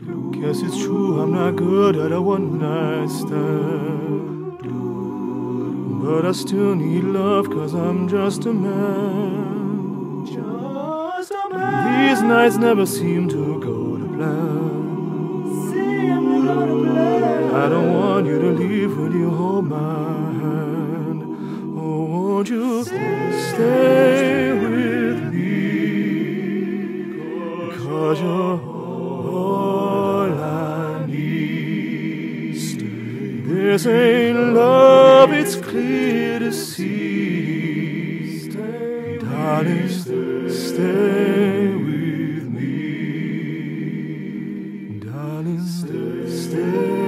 Guess it's true I'm not good at a one night stand. But I still need love cause I'm just a man. Just a man. These nights never seem to go to plan. Seem to go to plan. I don't want you to leave when you hold my hand. Oh, won't you stay with me? Cause you're all There's a love it's clear to see. Darling, stay, with me. Darling, stay.